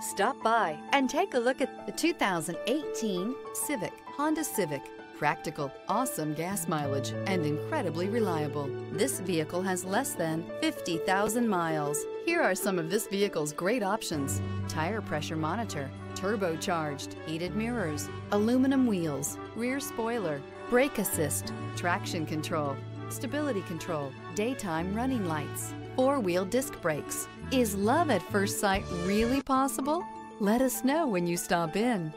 Stop by and take a look at the 2018 Civic, Honda Civic. Practical, awesome gas mileage, and incredibly reliable. This vehicle has less than 50,000 miles. Here are some of this vehicle's great options. Tire pressure monitor, turbocharged, heated mirrors, aluminum wheels, rear spoiler, brake assist, traction control, stability control, daytime running lights, four-wheel disc brakes. Is love at first sight really possible? Let us know when you stop in.